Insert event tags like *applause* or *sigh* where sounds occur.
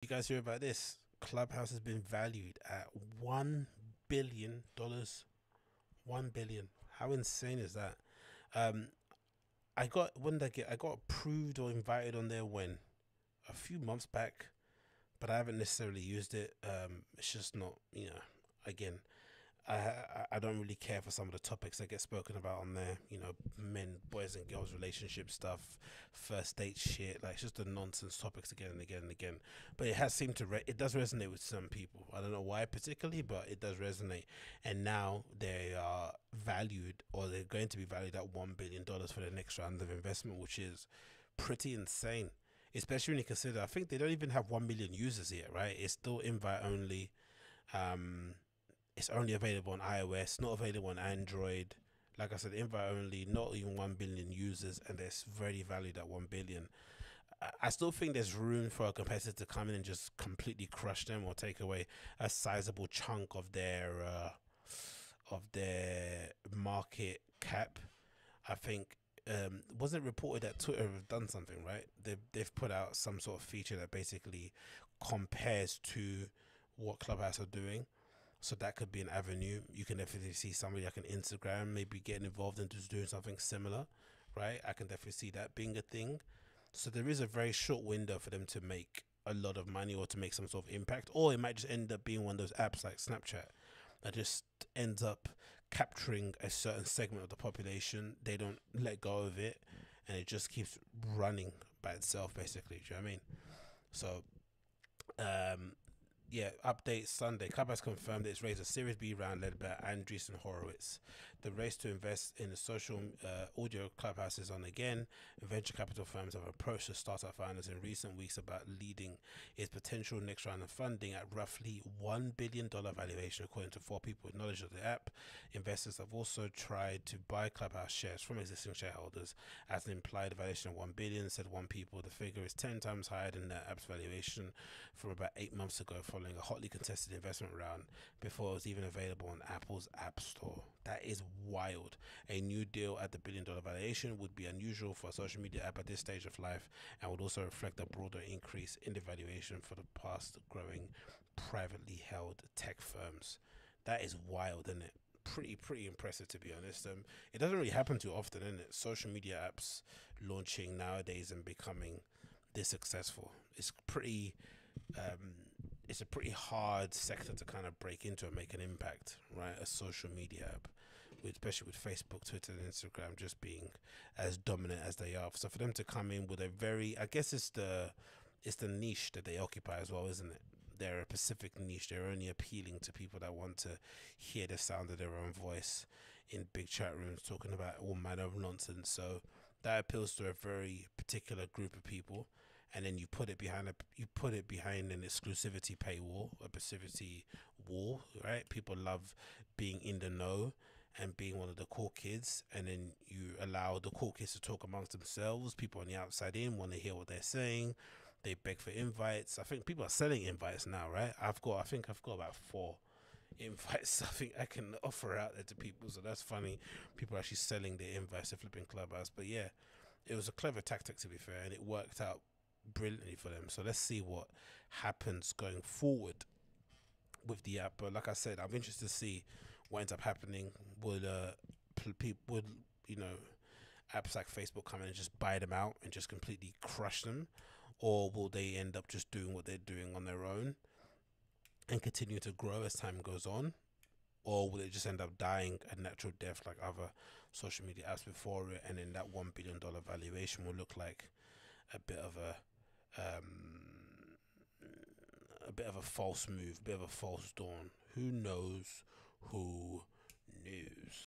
You guys hear about this? Clubhouse has been valued at one billion dollars. One billion. How insane is that? Um, I got when did I get? I got approved or invited on there when a few months back, but I haven't necessarily used it. Um, it's just not, you know. Again, I, I don't really care for some of the topics that get spoken about on there. You know, men, boys, and girls relationship stuff, first date shit. Like it's just the nonsense topics again and again and again. But it has seemed to re- it does resonate with some people. I don't know why particularly, but it does resonate. And now they are valued, or they're going to be valued at one billion dollars for the next round of investment, which is pretty insane. Especially when you consider, I think they don't even have one million users yet, right? It's still invite only. Um, it's only available on iOS, not available on Android. Like I said, invite only, not even 1 billion users, and it's very valued at 1 billion. I still think there's room for a competitor to come in and just completely crush them or take away a sizable chunk of their uh, of their market cap. I think um, wasn't reported that Twitter have done something right. They've they've put out some sort of feature that basically compares to what Clubhouse are doing. So that could be an avenue. You can definitely see somebody like an Instagram maybe getting involved and just doing something similar, right? I can definitely see that being a thing. So there is a very short window for them to make a lot of money or to make some sort of impact, or it might just end up being one of those apps like Snapchat that just ends up capturing a certain segment of the population. They don't let go of it, and it just keeps running by itself, basically. Do you know what I mean? So, um, yeah, update Sunday. Club has confirmed it's raised a Series B round led by Andreessen Horowitz. The race to invest in the social uh, audio clubhouse is on again. Venture capital firms have approached the startup founders in recent weeks about leading its potential next round of funding at roughly $1 billion valuation, according to four people with knowledge of the app. Investors have also tried to buy Clubhouse shares from existing shareholders at an implied valuation of 1 billion, said one people. The figure is 10 times higher than the app's valuation from about eight months ago following a hotly contested investment round before it was even available on Apple's App Store. That is wild. A new deal at the billion dollar valuation would be unusual for a social media app at this stage of life and would also reflect a broader increase in the valuation for the past growing privately held tech firms. That is wild, isn't it? Pretty, pretty impressive to be honest. Um, it doesn't really happen too often, isn't it? Social media apps launching nowadays and becoming this successful. It's pretty um, it's a pretty hard sector to kind of break into and make an impact, right? A social media app, especially with Facebook, Twitter, and Instagram just being as dominant as they are. So for them to come in with a very, I guess it's the it's the niche that they occupy as well, isn't it? They're a specific niche. They're only appealing to people that want to hear the sound of their own voice in big chat rooms talking about all manner of nonsense. So that appeals to a very particular group of people and then you put it behind a you put it behind an exclusivity paywall, a passivity wall, right? People love being in the know and being one of the cool kids, and then you allow the cool kids to talk amongst themselves. People on the outside in want to hear what they're saying. They beg for invites. I think people are selling invites now, right? I've got, I think I've got about four invites. *laughs* I think I can offer out there to people, so that's funny. People are actually selling their invites to flipping clubhouse, but yeah, it was a clever tactic to be fair, and it worked out brilliantly for them. So let's see what happens going forward with the app. But like I said, I'm interested to see what ends up happening. Would uh, people would you know apps like Facebook come in and just buy them out and just completely crush them, or will they end up just doing what they're doing on their own and continue to grow as time goes on? Or will it just end up dying a natural death like other social media apps before it, and then that one billion dollar valuation will look like a bit of a um, a bit of a false move, bit of a false dawn. Who knows? Who knows?